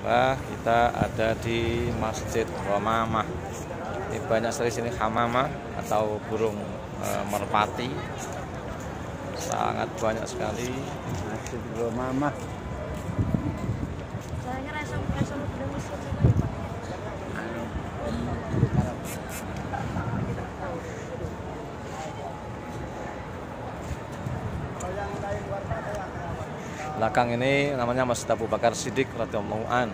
Wah, kita ada di Masjid Romamah. Ini banyak sekali sini hamamah atau burung e, merpati. Sangat banyak sekali Masjid Romamah. Belakang ini namanya Masjid Abu Bakar Siddiq radhiyallahu an.